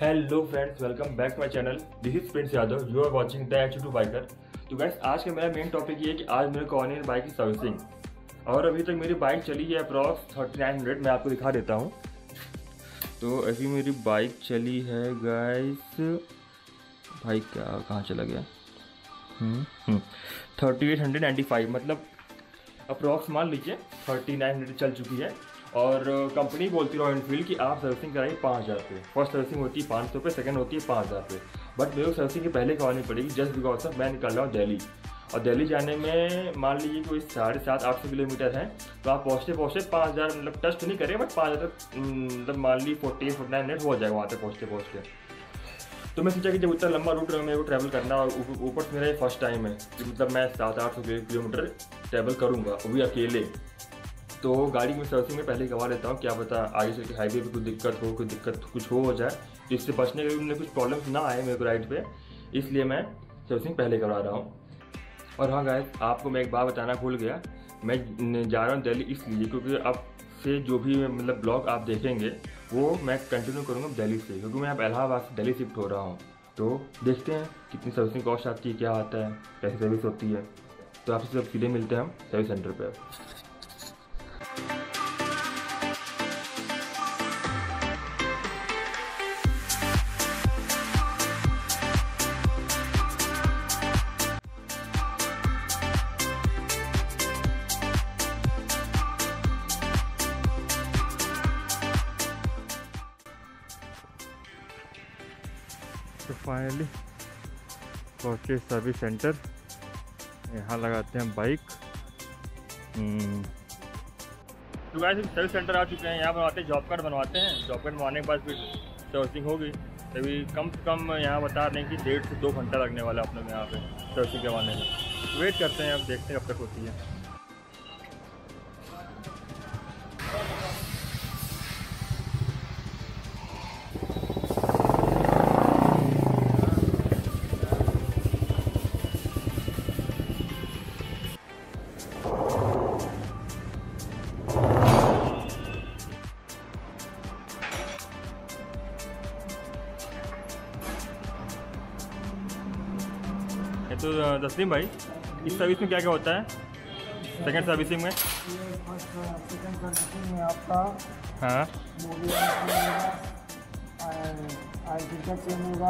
Hello friends welcome back to my channel this is Prince Yadav you are watching the H two biker तो guys आज का मेरा main topic ये है कि आज मेरे को ऑनलाइन बाइक की सर्विसिंग और अभी तक मेरी बाइक चली है अप्रॉक्स थर्टी नाइन हंड्रेड मैं आपको दिखा देता हूँ। तो अभी मेरी बाइक चली है गाइस भाई क्या, कहाँ चला गया? Thirty eight hundred ninety five मतलब अप्रॉक्स मान लीजिए थर्टी नाइन हंड्रेड चल चुकी है। और कंपनी बोलती रॉयल एनफील्ड कि आप सर्विसिंग कराइए पाँच हज़ार रुपये फ़र्स्ट सर्विसिंग होती है पाँच सौ रुपये सेकेंड होती है पाँच हज़ार रुपये बट मेरे को सर्विसिंग की पहले करवानी पड़ेगी जस्ट बिकॉज़ ऑफ़ मैं निकल रहा हूँ दिल्ली। और दिल्ली जाने में, मान लीजिए कोई साढ़े सात, आठ सौ किलोमीटर है तो आप पहुँचते पहुँचते पाँच हज़ार मतलब टच तो नहीं करें बट पाँच हज़ार मतलब मान लीजिए फोर्टी फोर्टी नाइन मिनट हो जाएगा वहाँ तक पहुँचते पहुँचते। तो मैं सोचा कि जब इतना लंबा रूट मेरे को ट्रैवल करना और ऊपर से मेरा ये फ़र्स्ट टाइम है कि मतलब मैं सात, आठ सौ किलोमीटर ट्रैवल करूँगा वो भी अकेले। तो गाड़ी में सर्विसिंग में पहले करवा लेता हूँ। क्या पता आगे के हाईवे पे कुछ दिक्कत हो, कोई दिक्कत कुछ हो हो जाए। तो इससे बचने के लिए कुछ प्रॉब्लम ना आए मेरे को राइड पे। इसलिए मैं सर्विसिंग पहले करवा रहा हूँ। और हाँ गाय आपको मैं एक बात बताना भूल गया। मैं जा रहा हूँ दिल्ली इसलिए क्योंकि अब से जो भी मतलब ब्लॉग आप देखेंगे, वो मैं कंटिन्यू करूँगा दिल्ली से। क्योंकि मैं अब इलाहाबाद से दिल्ली शिफ्ट हो रहा हूँ। तो देखते हैं कितनी सर्विसिंग कॉस्ट आती है क्या आता है, कैसी सर्विस होती है। तो आपसे सब सीधे मिलते हैं हम सर्विस सेंटर पर तो फाइनली पहुँचे सर्विस सेंटर यहाँ लगाते हैं बाइक हम्म। तो गाइस सर्विस सेंटर आ चुके हैं। यहाँ बनवाते हैं जॉब कार्ड बनवाते हैं। जॉब कार्ड बनवाने के बाद फिर सर्विसिंग होगी। तभी कम से कम यहाँ बता रहे हैं कि डेढ़ से दो घंटा लगने वाला है अपने यहाँ पे सर्विसिंग करवाने में। वेट करते हैं, अब देखते हैं कब तक होती है। तस्लीम भाई इस सर्विस में क्या क्या होता है? सेकंड सर्विसिंग में। सेकंड सर्विसिंग में आपका हाँ। ऑयल फ़िल्टर चेंज होगा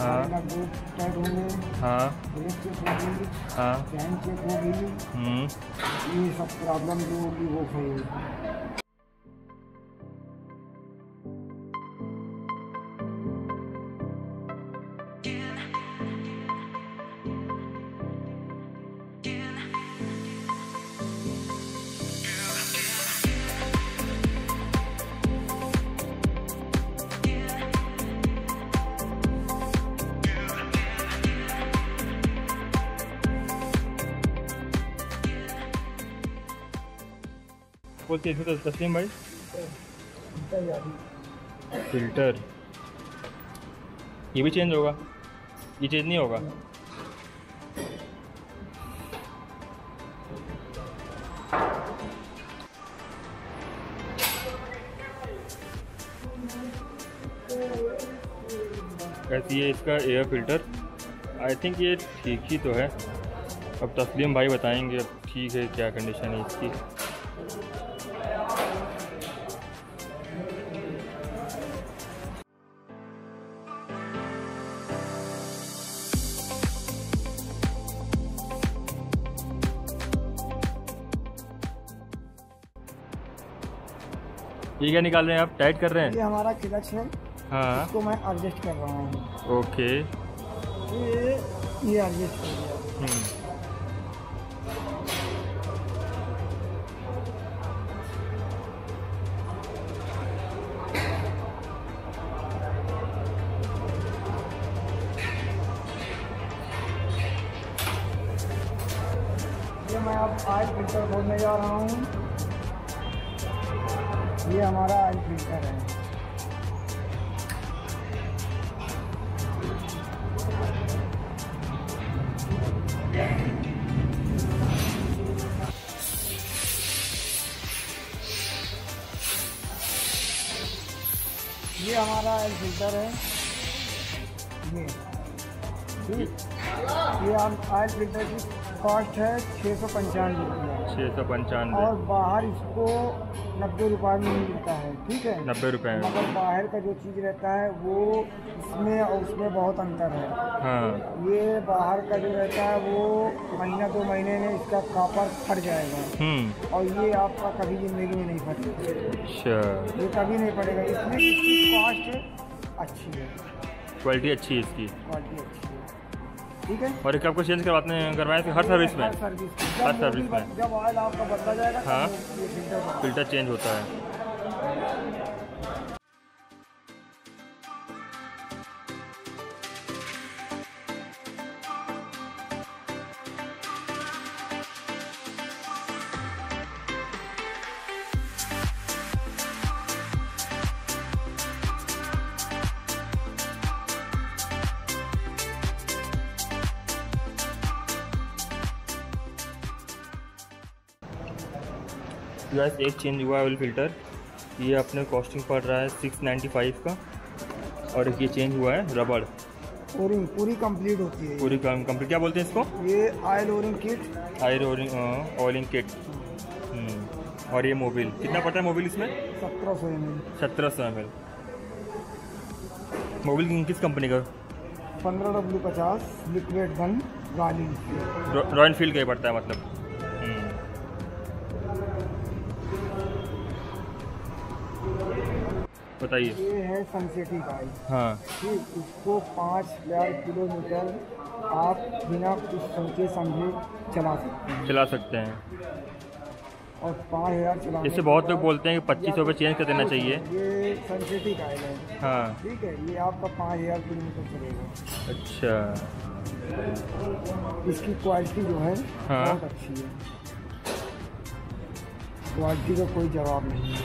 हाँ। ब्रेक टाइट होंगे हाँ। ब्रेक चेक होगी हाँ। चैन चेक होगी हम्म। ये सब प्रॉब्लम जो होगी वो होगी बोलते हैं तो तस्लीम भाई फ़िल्टर ये भी चेंज होगा। ये चेंज नहीं होगा। ऐसी ये इसका एयर फ़िल्टर आई थिंक ये ठीक ही तो है। अब तस्लीम भाई बताएँगे अब ठीक है, क्या कंडीशन है इसकी। ये क्या निकाल रहे हैं आप टाइट कर रहे हैं? ये हमारा क्लच है हाँ। इसको मैं एडजस्ट कर रहा हूँ। ओके। ये ये एडजस्ट कर दिया हम्म, मैं अब ऑयल फ़िल्टर खोलने जा रहा हूँ। ये हमारा ऑयल फ़िल्टर है। ये हमारा एयर फ़िल्टर है। ये। ठीक ये हम ऑयल फ़िल्टर की कॉस्ट है छः सौ पंचानवे रुपया। छः सौ पंचानवे। और बाहर इसको नब्बे रुपए में ही मिलता है ठीक है? नब्बे रुपए में। मगर बाहर का जो चीज़ रहता है वो इसमें और उसमें बहुत अंतर है। हाँ। ये बाहर का जो रहता है वो महीना दो महीने में इसका कापर फट जाएगा। हम्म। और ये आपका कभी ज़िंदगी में नहीं फटेगा। अच्छा। ये कभी नहीं पड़ेगा इसमें इसकी कॉस्ट अच्छी है। क्वालिटी अच्छी है इसकी। क्वालिटी अच्छी ठीक है? और एक आपको चेंज करवाते हैं? करवाए थे हर सर्विस में? हर सर्विस में। जब ऑयल आपका बदला जाएगा हाँ। फ़िल्टर चेंज होता है। गैस एक चेंज हुआ है ऑयल फ़िल्टर ये अपने कॉस्टिंग पड़ रहा है सिक्स नाइन्टी फाइव का और एक ये चेंज हुआ है रबड़ ओरिंग पूरी कंप्लीट होती है पूरी कंप्लीट क्या बोलते हैं इसको? ये ऑयल ओरिंग किट आयर ऑयलिंग किट और ये मोबिल कितना पड़ता है मोबिल इसमें? सत्रह सौ एम एल सत्रह सौ एम एल मोबिल किस कंपनी का? पंद्रह डब्ल्यू पचास लिक्विड वन रॉयल एनफील्ड का ही पड़ता है मतलब। बताइए। ये है सनसेटी गाड़ी हाँ। इसको पाँच हज़ार किलोमीटर आप बिना कुछ सोचे समझे चला सकते हैं। चला सकते हैं। और पाँच हज़ार चलाने जैसे बहुत लोग बोलते हैं कि पच्चीस सौ चेंज कर देना चाहिए। ये सनसेटिक आयल है। हाँ। ठीक है ये आपका पाँच हज़ार किलोमीटर चलेगा। अच्छा। इसकी क्वालिटी जो है हाँ। बहुत अच्छी है। क्वालिटी का कोई जवाब नहीं है।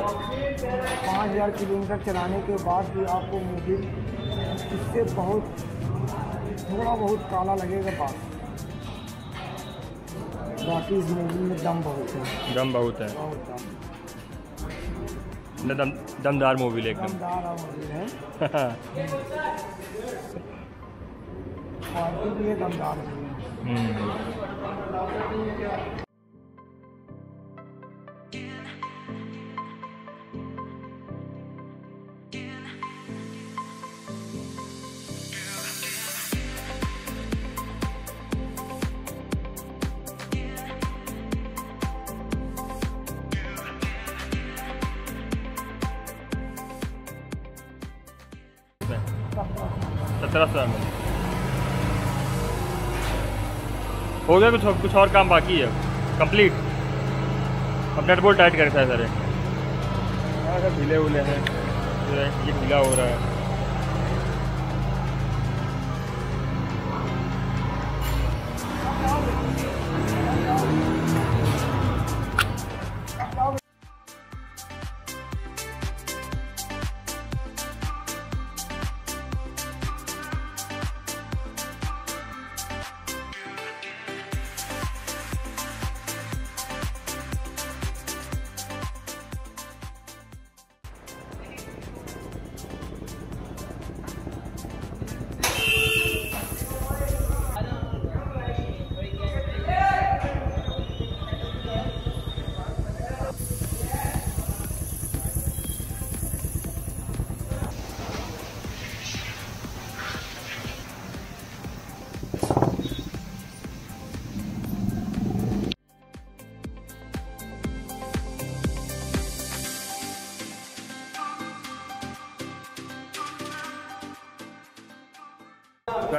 पाँच हज़ार किलोमीटर चलाने के बाद भी आपको मोबिल इससे बहुत थोड़ा बहुत काला लगेगा बात। बाकी इस मोबिल में दम बहुत है। दम बहुत है। बहुत दम। दम दमदार मोबिल एकदम दमदार मोबिल है। क्वालिटी भी है दमदार। भी है से हो गया कुछ कुछ और काम बाकी है। कंप्लीट अब नेट बोल्ट टाइट करता है सारे। हाँ ढीले उले हैं। ये ढीला हो रहा है।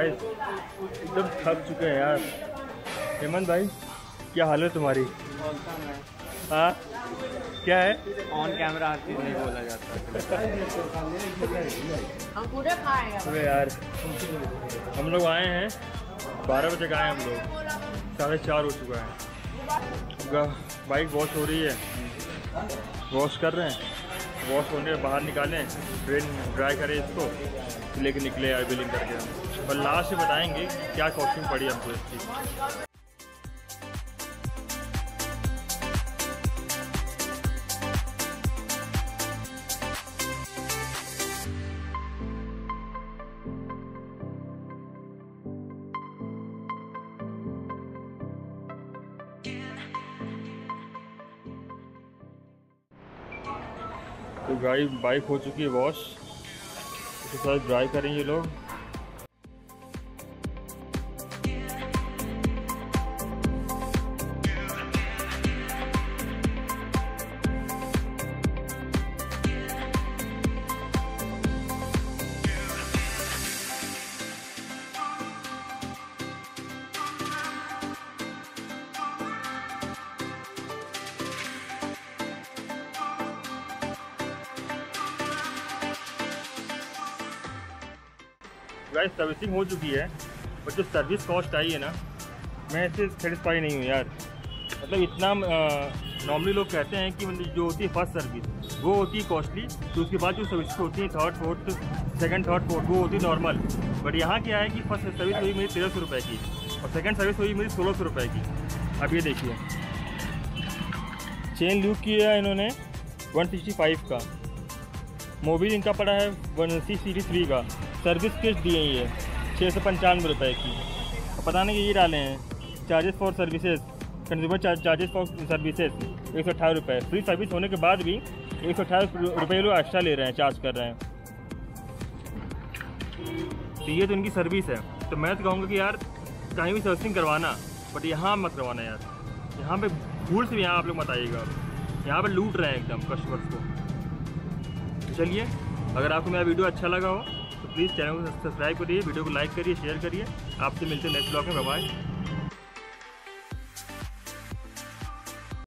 गाइस एकदम थक चुके हैं यार। हेमंत भाई क्या हाल है तुम्हारी? हाँ? क्या है? ऑन कैमरा हर चीज़ नहीं बोला जाता। हम पूरे खाएँगे अबे यार हम लोग आए हैं। बारह बजे का आए हम लोग। साढ़े चार हो चुका है। बाइक वॉश हो रही है। वॉश कर रहे हैं। वॉश होने बाहर निकालें ट्रेन ड्राई करें इसको लेके निकले आई बिलिंग करके। और लास्ट में बताएँगे क्या कॉस्टिंग पड़ी हमको इसकी। तो गाड़ी बाइक हो चुकी है वॉश उसके साथ ड्राई करेंगे लोग। गाइस सर्विसिंग हो चुकी है बट जो सर्विस कॉस्ट आई है ना, मैं इससे सेटिस्फाई नहीं हूँ यार। मतलब इतना नॉर्मली लोग कहते हैं कि मतलब जो होती है फ़र्स्ट सर्विस वो होती है कॉस्टली तो उसके बाद जो सर्विस होती है third fourth second third fourth वो होती है नॉर्मल बट यहाँ क्या है कि फ़र्स्ट सर्विस हुई मेरी तेरह सौ रुपये की, और सेकंड सर्विस हुई मेरी सोलह सौ रुपये की। अब ये देखिए। चेन लूक किया है इन्होंने 165 का। मोबिल इनका पड़ा है वन सी सीरीज़ थ्री का। सर्विस किट दी है ये छः सौ पंचानवे रुपये की। और पता नहीं ये डाले हैं। Charges for services consumer charges for services एक सौ अठारह रुपये फ्री सर्विस होने के बाद भी एक सौ अठारह रुपये लोग एक्स्ट्रा ले रहे हैं चार्ज कर रहे हैं। तो ये तो इनकी सर्विस है। तो मैं तो कहूँगा कि यार, कहीं भी सर्विसिंग करवाना बट यहाँ मत करवाना यार। यहाँ पे भूल से भी यहाँ आप लोग मत आइएगा। यहाँ पे लूट रहे हैं एकदम कस्टमर्स को। चलिए, अगर आपको मेरा वीडियो अच्छा लगा हो प्लीज़ चैनल को सब्सक्राइब करिए वीडियो को लाइक करिए शेयर करिए। आपसे मिलते हैं नेक्स्ट ब्लॉग में। बाय